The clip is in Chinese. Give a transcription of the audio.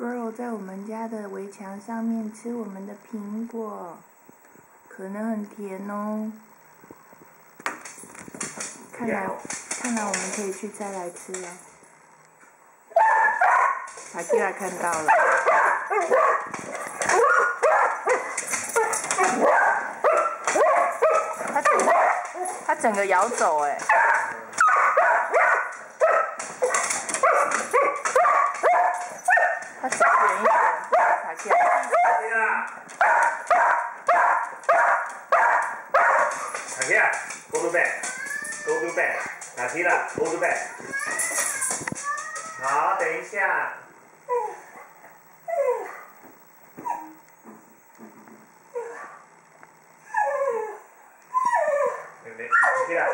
Girl 在我们家的围墙上面吃我们的苹果，可能很甜哦。看来，看来我们可以去摘来吃了。塔基拉看到了。它整，个咬走哎。它走远一点，塔基拉。塔基拉，go to bed，go to bed，塔基拉，go to bed。好，等一下。对不对？塔基拉。